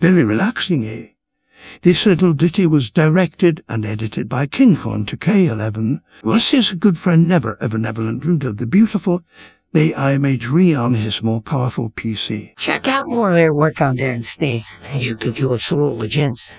Very relaxing, eh? This little ditty was directed and edited by kingcon2k11. Was his good friend Never ever, never Benevolent of the Beautiful? AI made re on his more powerful PC. Check out more of their work on there and stay. You could do absolutely gents.